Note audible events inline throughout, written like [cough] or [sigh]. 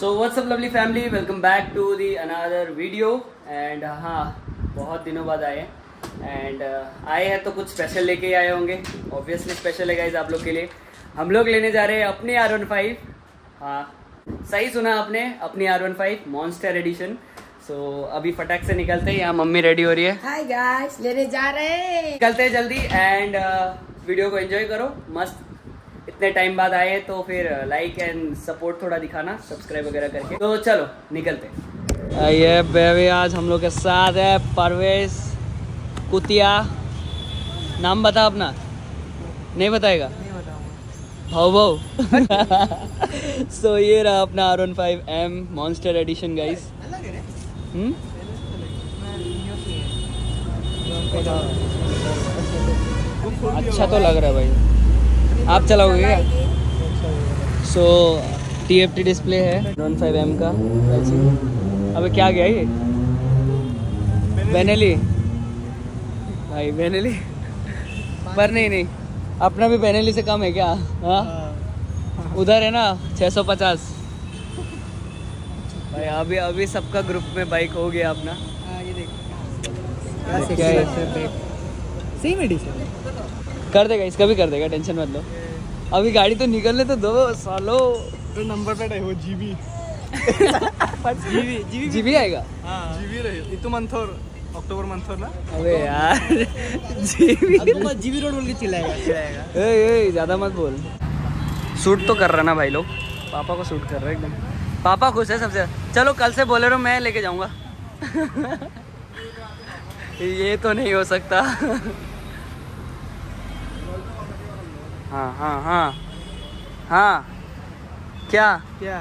So what's up lovely family welcome back to the another video and हाँ बहुत दिनों बाद आए एंड uh, आए हैं तो कुछ स्पेशल लेके ही आए होंगे। ऑब्वियसली स्पेशल है गाइज़ आप लोग के लिए। हम लोग लेने जा रहे हैं अपने आर वन फाइव हाँ सही सुना आपने अपनी R one five monster edition so अभी फटाक से निकलते हैं। यहाँ मम्मी रेडी हो रही है। हाय गाइस लेने जा रहे हैं। निकलते हैं जल्दी। एंड uh, वीडियो को एंजॉय करो। मस्त इतने टाइम बाद आए तो फिर लाइक एंड सपोर्ट थोड़ा दिखाना सब्सक्राइब वगैरह करके। तो चलो निकलते। हैं ये बेबी आज हम लोग के साथ है परवेश कुतिया। नाम बता अपना। नहीं बताएगा? भाव भाव सो ये रहा अपना R one five M monster edition guys अच्छा तो लग रहा है भाई। आप चलाओगे क्या? So T F T display है वन फाइव एम का अबे क्या गया ये? बेनेली भाई बेनेली पर नहीं नहीं। अपना भी बेनेली से कम है क्या? हाँ? उधर है ना 650 भाई अभी अभी सबका ग्रुप में बाइक हो गया अपना। क्या है? सेम एडिशन कर देगा इसका भी कर देगा टेंशन मत लो। अभी गाड़ी तो निकलने तो दो सालो। तो नंबर प्लेट आहे हो जीबी। जीबी जीबी जीबी आएगा? जीबी रहेल इथं मंथोर अक्टोबर मंथोर ना? अबे यार जीबी। जीबी रोड बोल के चिल्लाएगा चिल्लाएगा। ए, ए, ज़्यादा मत बोल। शूट तो कर रहा ना भाई लोग। पापा को शूट कर रहे एकदम। पापा खुश है सबसे। चलो कल से बोले रहो मैं लेके जाऊँगा। [laughs] ये तो नहीं हो सकता। हाँ हाँ हाँ। हाँ। क्या? क्या?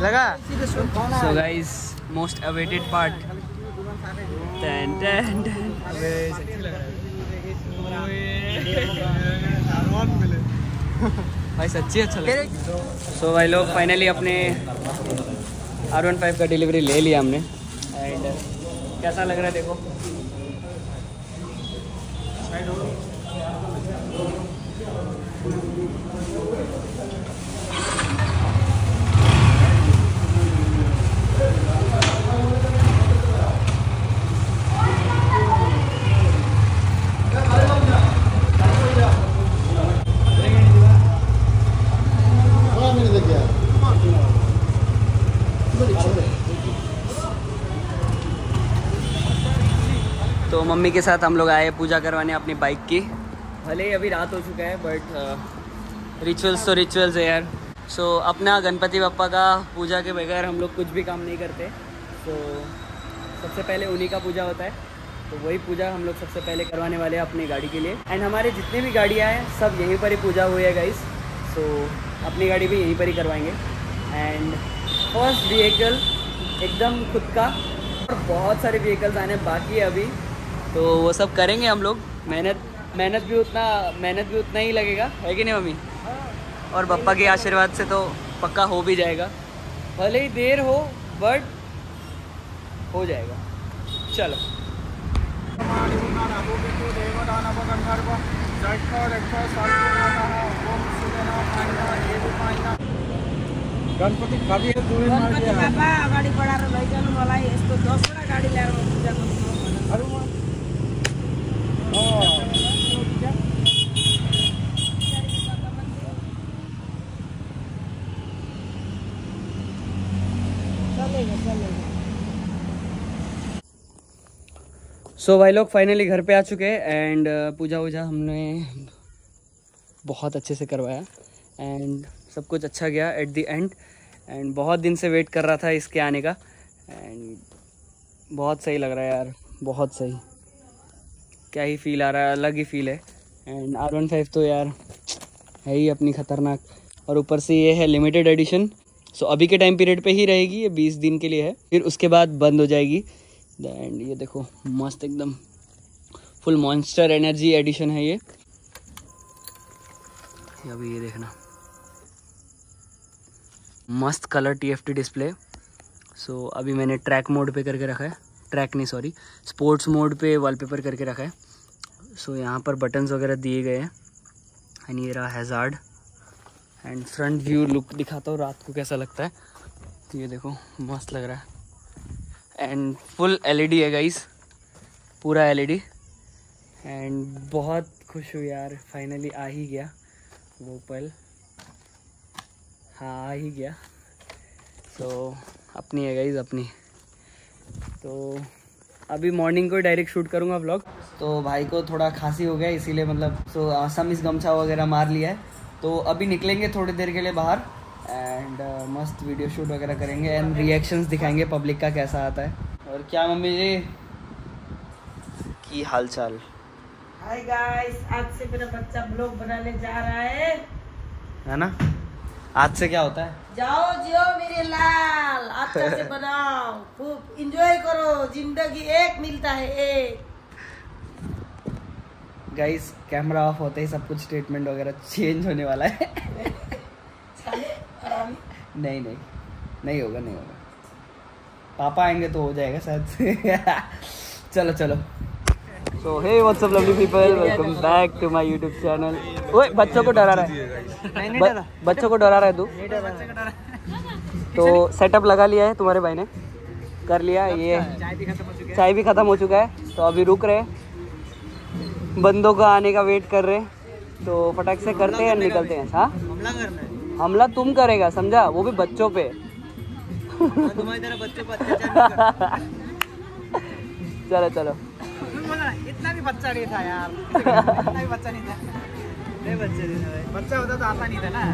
लगा? So guys most awaited part ten ten भाई सच्ची अच्छा लगा। सो भाई लोग फाइनली अपने आर वन फाइव का डिलीवरी ले लिया हमने। एंड कैसा लग रहा है देखो तो मम्मी के साथ हम लोग आए पूजा करवाने अपनी बाइक की। भले ही अभी रात हो चुका है बट रिचुअल्स तो रिचुअल्स है यार। सो so, अपना गणपति बप्पा का पूजा के बगैर हम लोग कुछ भी काम नहीं करते। तो so, सबसे पहले उन्हीं का पूजा होता है। तो वही पूजा हम लोग सबसे पहले करवाने वाले हैं अपनी गाड़ी के लिए। एंड हमारे जितने भी गाड़ियाँ हैं सब यहीं पर ही पूजा हुई है गाइस सो so, अपनी गाड़ी भी यहीं पर ही करवाएँगे। एंड फ़र्स्ट व्हीकल एकदम खुद का। और बहुत सारे व्हीकल्स आने बाकी है अभी। तो वो सब करेंगे हम लोग। मेहनत मेहनत भी उतना मेहनत भी उतना ही लगेगा। है कि नहीं मम्मी? और पप्पा के आशीर्वाद से तो पक्का हो भी जाएगा। भले ही देर हो बट हो जाएगा। चलो। गणपति कभी दूर गणपति बाबा अगाडि बढाएर लैजानु मलाई यस्तो दसवटा गाडी ल्याएर म पूजा सो भाई लोग फाइनली घर पे आ चुके हैं एंड पूजा वूजा हमने बहुत अच्छे से करवाया एंड सब कुछ अच्छा गया एट द एंड एंड बहुत दिन से वेट कर रहा था इसके आने का एंड बहुत सही लग रहा है यार, बहुत सही। क्या ही फील आ रहा है, अलग ही फील है। एंड आर वन फाइव तो यार, है ही अपनी ख़तरनाक। और ऊपर से ये है लिमिटेड एडिशन सो अभी के टाइम पीरियड पे ही रहेगी, ये बीस दिन के लिए है। फिर उसके बाद बंद हो जाएगी। एंड ये देखो, मस्त एकदम। फुल मॉन्स्टर एनर्जी एडिशन है ये। अभी ये देखना। मस्त कलर टीएफटी डिस्प्ले सो अभी मैंने ट्रैक मोड पे करके रखा है। ट्रैक नहीं सॉरी स्पोर्ट्स मोड पे वॉलपेपर करके रखा है. सो so, यहाँ पर बटन्स वगैरह दिए गए हैं. एंड ये रहा hazard and front view look दिखाता हूँ रात को कैसा लगता है. तो ये देखो मस्त लग रहा है. एंड फुल एलईडी है गाइस पूरा एलईडी एंड बहुत खुश हूँ यार. फाइनली आ ही गया. वो पल. हाँ आ ही गया. सो अपनी है गाइस अपनी. तो अभी मॉर्निंग को डायरेक्ट शूट करूँगा व्लॉग तो भाई को थोड़ा खांसी हो गया इसीलिए मतलब सो आसामीज गमछा वगैरह मार लिया है। तो अभी निकलेंगे थोड़ी देर के लिए बाहर एंड मस्त वीडियो शूट वगैरह करेंगे एंड रिएक्शंस दिखाएँगे पब्लिक का कैसा आता है। और क्या मम्मी जी? की हाल चाल हाय गाइस आज से मेरा बच्चा ब्लॉग बनाने जा रहा है। है ना? आज से क्या होता है? जाओ जियो मेरे लाल अच्छा से बनाओ। खूब एंजॉय करो। ज़िंदगी एक मिलता है एक। गाइस कैमरा ऑफ़ होते ही सब कुछ स्टेटमेंट वगैरह चेंज होने वाला है। नहीं नहीं। नहीं होगा नहीं होगा। पापा आएँगे तो हो जाएगा शायद। चलो चलो। So hey WhatsApp lovely people welcome back to my YouTube channel ओए बच्चों को डरा रहा है। ब- बच्चों को डरा रहा है तू। तो सेटअप लगा लिया है तुम्हारे भाई ने। कर लिया ये चाय भी खत्म हो चुका है। तो अभी रुक रहे बंदों का आने का वेट कर रहे तो फटाक से करते हैं निकलते हैं हाँ? हमला करना है। हमला तुम करेगा समझा? वो भी बच्चों पे। तुम्हारी बच्चों को [laughs] चलो चलो। [laughs] इतना भी बच्चा नहीं था यार। इतना भी बच्चा नहीं था। नहीं बच्चे नहीं था भाई। बच्चा होता तो आता नहीं था ना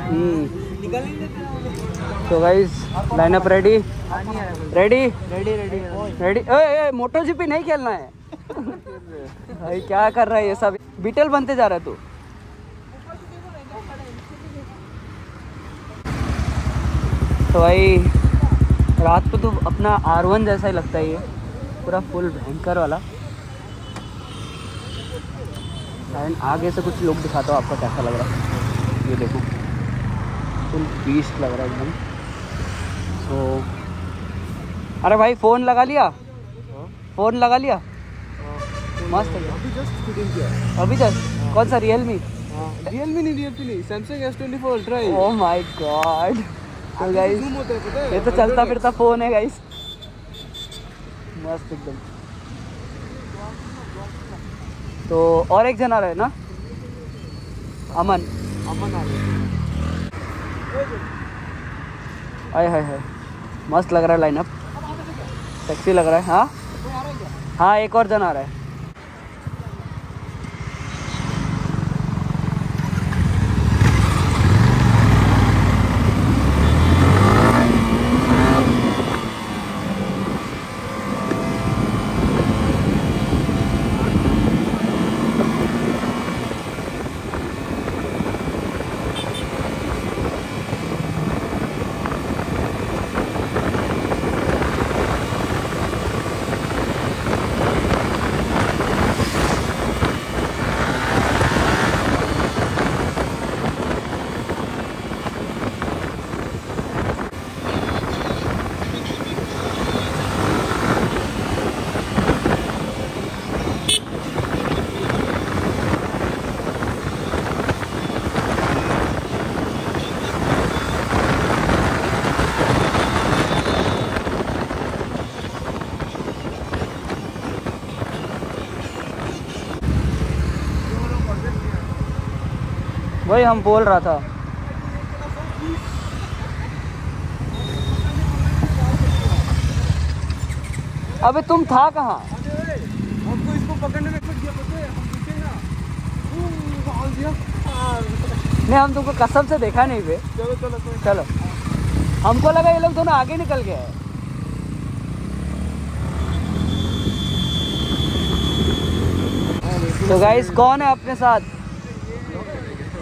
निकल नहीं देते तो guys lineup ready ready ready ready ready ए मोटो जीपी नहीं खेलना है भाई क्या कर रहा है ये सब बीटल बनते जा रहा है तू तो भाई रात को तो अपना आर वन जैसा ही लगता है ये पूरा फुल भयंकर वाला एंड आगे से कुछ लोग दिखाता हूँ आपको कैसा लग रहा है। ये देखो। फुल बीस्ट लग रहा है एकदम। सो तो अरे भाई फ़ोन लगा लिया? फ़ोन लगा लिया? मस्त है। अभी जस्ट फिटिंग किया। अभी तक कौन सा रियल मी रियलमी नहीं रियलमी नहीं। Samsung S twenty four Ultra oh my god तो गाइस है है? ये तो चलता फिरता फ़ोन है गाइस मस्त एकदम। तो और एक जना है ना? अमन। अमन आ रहा है। हाय हाय। मस्त लग रहा है लाइनअप सेक्सी लग रहा है हाँ? हाँ एक और जन आ रहा है। वही हम बोल रहा था। अबे तुम था कहाँ? हमको इसको पकड़ने में नहीं हम तुमको कसम से देखा नहीं बे। चलो चलो चलो। हमको लगा ये लोग दोनों आगे निकल गए हैं। तो गाइस कौन है अपने साथ?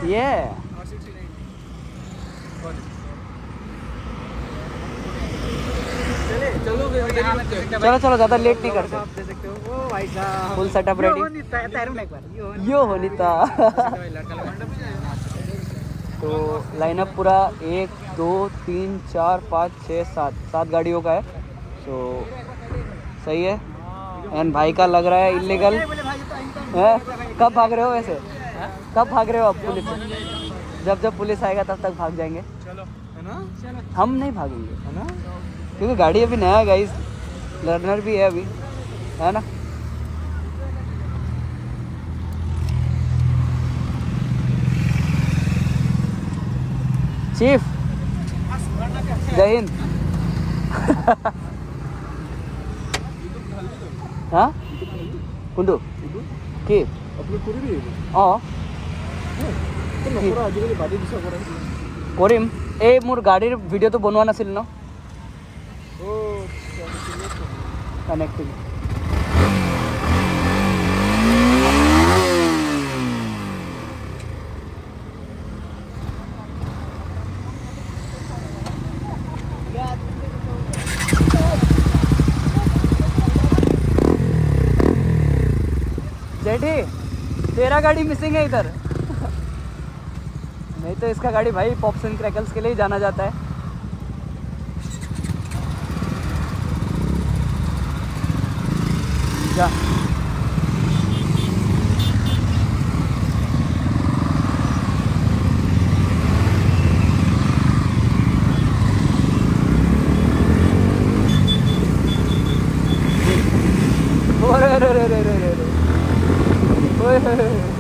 ये चले, चलो, ज़्यादा लेट नहीं करते। फुल सेटअप रेडी यो होनिता। तो लाइनअप पूरा एक, दो, तीन, चार, पाँच छः सात। सात गाड़ियों का है। तो सही है। एंड भाई का लग रहा है इलीगल है? कब भाग रहे हो वैसे? कब भाग रहे हो आप पुलिस? जब जब पुलिस आएगा तब तक भाग जाएँगे। चलो है ना? हम नहीं भागेंगे। है ना? क्योंकि गाड़ी अभी नया है गाइस लर्नर भी है अभी है ना? चीफ जय हिंद। [laughs] हाँ? कुंडू। की हाँ। কৰিম এই মোৰ গাড়ীৰ ভিডিঅ'টো বনোৱা নাছিল ন অ' কানেক্টিং जेठी तेरा गाड़ी मिसिंग है इधर नहीं तो इसका गाड़ी भाई पॉप्स एंड क्रैकल्स के लिए ही जाना जाता है। जा ओरे रे रे रे रे रे रे ओए होए होए।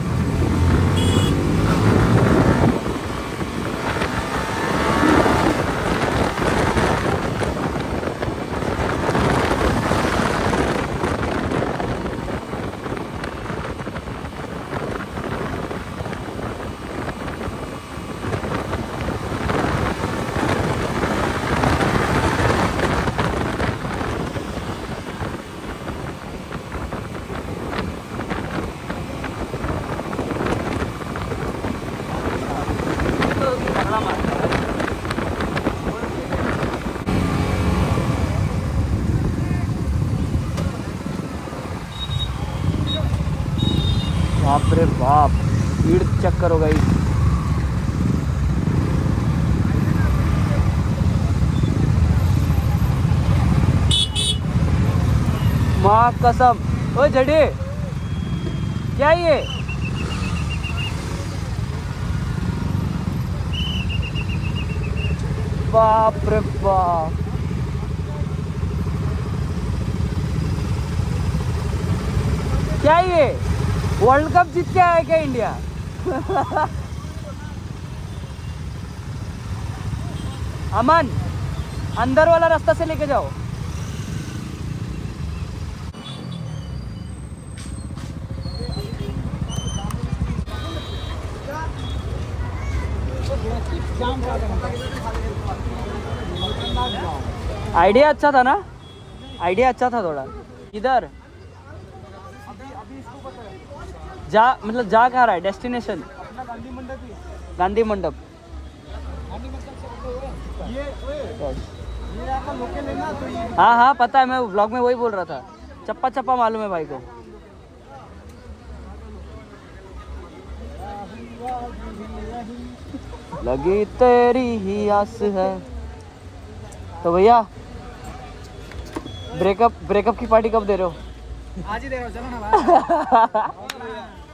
बाप रे बाप भीड़ चेक करो गई। माँ कसम। ओ जडे, क्या ये? बाप रे बाप। क्या ये? वर्ल्ड कप जीत के आया क्या इंडिया? [laughs] अमन, अंदर वाला रास्ता से लेके जाओ। आइडिया अच्छा था ना? आइडिया अच्छा था थोड़ा। किधर जा मतलब जा कहाँ रहा है? डेस्टिनेशन गांधी मंडप। गांधी मंडप हाँ हाँ पता है मैं व्लॉग में वही बोल रहा था। चप्पा चप्पा मालूम है भाई को। लगी तेरी ही आस है। तो भैया ब्रेकअप ब्रेकअप की पार्टी कब दे रहे हो? आज ही दे रहा हूँ चलो ना भाई। [laughs]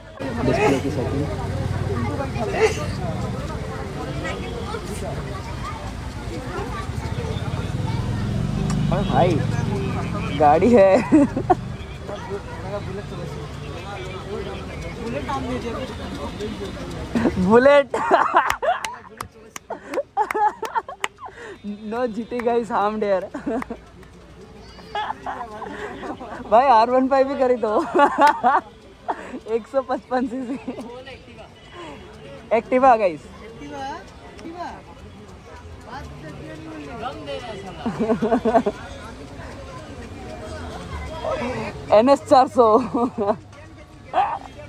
डिस्प्ले की सेटिंग। भाई, गाड़ी है। बुलेट। नो जीटी गाइस हार्म डेयर भाई आर वन फाइव भी करी तो। एक सौ पचपन सी सी एक्टिवा गई एन एस चार सौ।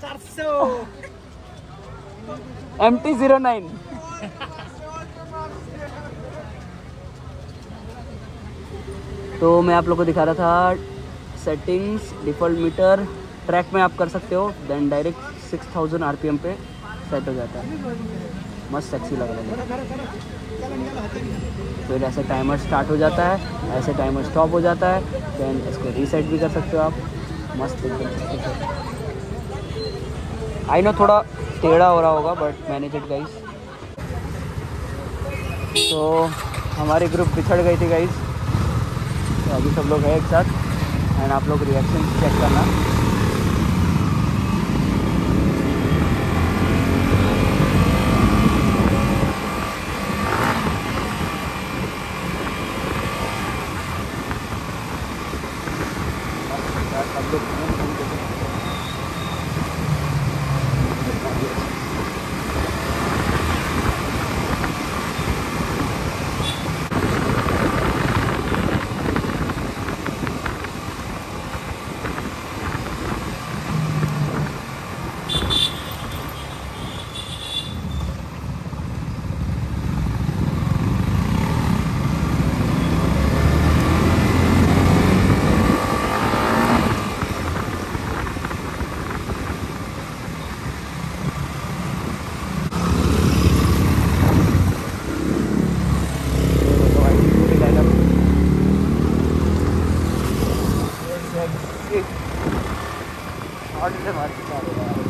चार सौ। M T zero nine. तो मैं आप लोग को दिखा रहा था सेटिंग्स डिफ़ॉल्ट मीटर ट्रैक में आप कर सकते हो then direct six thousand R P M पे सेट हो जाता है। मस्त सेक्सी लग रहा है। फिर ऐसे टाइमर स्टार्ट हो जाता है, ऐसे टाइमर स्टॉप हो जाता है देन इसको रीसेट भी कर सकते हो आप। मस्त आई नो थोड़ा टेढ़ा हो रहा होगा बट मैनेज इट गाइस तो हमारी ग्रुप बिछड़ गई थी गाइस तो अभी सब लोग हैं एक साथ एंड आप लोग रिएक्शन चेक करना सब लोग घूम घूम के पूरी लाइनअप शॉर्ट से मार के जा रहे हैं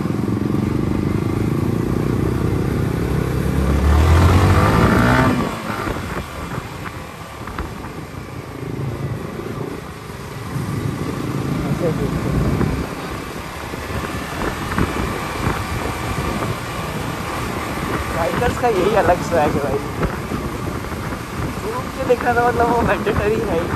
ऐसे देखते हैं। बाइकर्स का यही अलग स्वैग है भाई। घूम से देखना था मतलब वो मैंडेटरी है ही।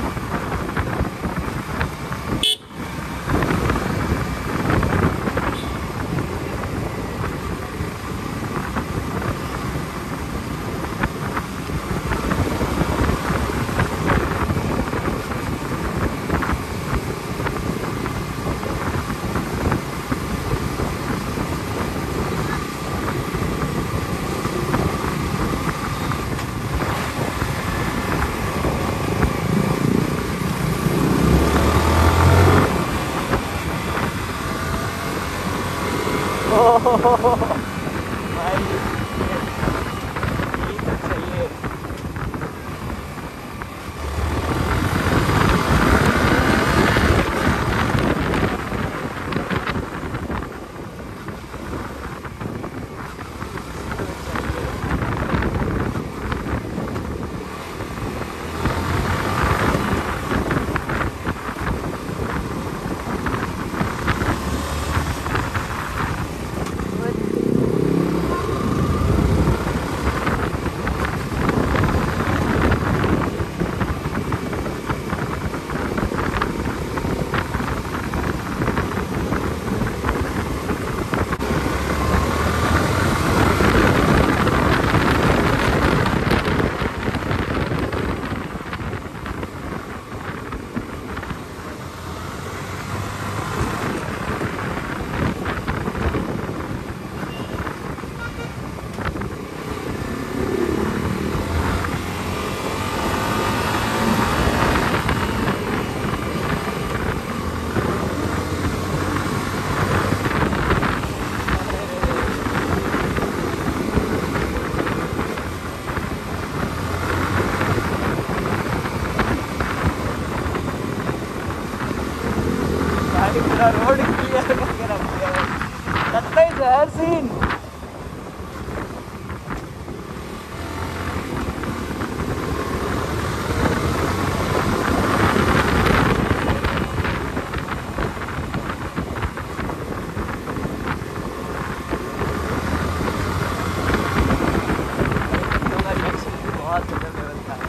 भाई रोड क्लियर करके भाई। लगता सीन बहुत गजब लेवल का है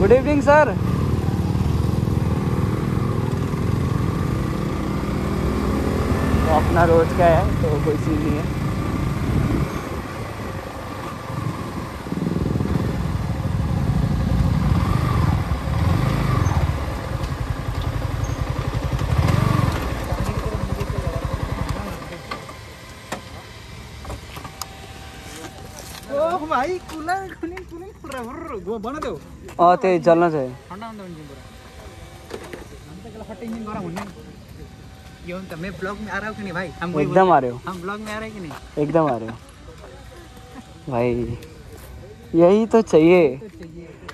गुड इवनिंग सर तो अपना रोज का है तो कोई चीज़ नहीं है कूलर भर गो बना दो और ते चलना चाहिए ठंडा ठंडा इंजन पूरा अंत कला फटे इंजन गरम होने ये हम मैं ब्लॉग में आ रहा हूँ कि नहीं भाई? हम एकदम आ रहे हो। हम ब्लॉग में आ रहे हैं कि नहीं? एकदम आ रहे हो। भाई यही तो चाहिए।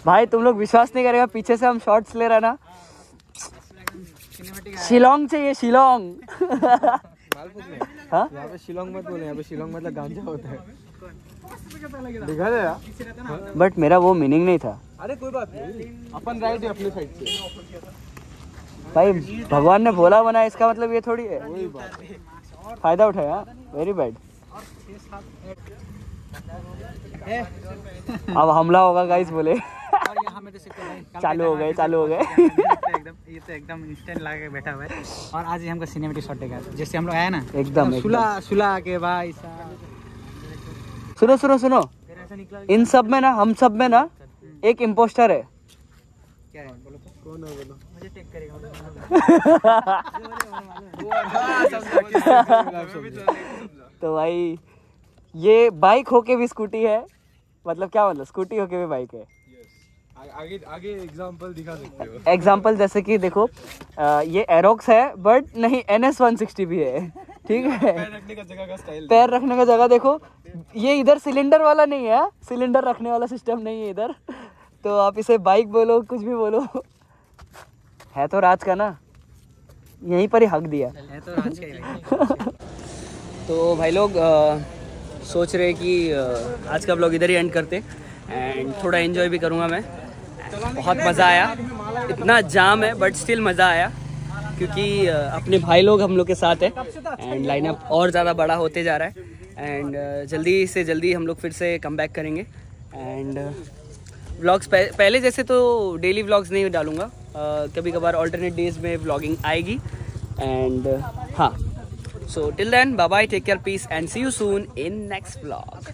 भाई तुम लोग विश्वास नहीं करेगा पीछे से हम शॉर्ट्स ले रहे ना। शिलोंग चाहिए शिलोंग। [laughs] हाँ? यहाँ पे शिलोंग मत बोले यहाँ पे शिलोंग मतलब गांजा होता है। दिखा दे बट मेरा वो मीनिंग नहीं था। अरे कोई बात नहीं। अपन राइट है अपनी साइड से। भाई भगवान ने बोला बना इसका मतलब ये थोड़ी है। वही बात फ़ायदा उठाया वेरी बैड अब हमला होगा गाइस बोले। और यहाँ में तो चालू हो गए चालू हो गए। ये तो एकदम इंस्टेंट ला के बैठा हुआ है। और आज ही हमको सिनेमेटिक शॉट देगा। जैसे हम लोग आए ना एकदम। सुला सुला के भाई सुनो सुनो सुनो। फिर ऐसा निकला इन सब में ना हम सब में ना एक इम्पोस्टर है। क्या है? बोलो तो। कौन है बोलो? मुझे टेक करेगा [laughs] तो भाई ये बाइक होके भी स्कूटी है। मतलब क्या मतलब? स्कूटी होके भी बाइक है। आगे आगे एग्जांपल दिखा सकते हो। एग्ज़ाम्पल जैसे कि देखो अ, ये एरोक्स है बट नहीं एन एस वन सिक्सटी भी है। ठीक है? रखने का जगह का स्टाइल पैर रखने का जगह देखो ये इधर सिलेंडर वाला नहीं है सिलेंडर रखने वाला सिस्टम नहीं है इधर। तो आप इसे बाइक बोलो कुछ भी बोलो। है तो राज का ना? यहीं पर ही हक दिया। है तो राज का ही भाई। [laughs] तो भाई लोग अ, सोच रहे कि आज का ब्लॉग इधर ही एंड करते एंड थोड़ा एंजॉय भी करूँगा मैं। बहुत मज़ा आया। इतना जाम है बट स्टिल मज़ा आया, क्योंकि अपने भाई लोग हम लोग के साथ हैं एंड लाइनअप और ज़्यादा बड़ा होते जा रहा है एंड जल्दी से जल्दी हम लोग फिर से कम बैक करेंगे एंड व्लॉग्स पहले जैसे तो डेली व्लॉग्स नहीं डालूँगा कभी कभार ऑल्टरनेट डेज़ में व्लॉगिंग आएगी एंड हाँ। So till then bye bye take care peace and see you soon in next vlog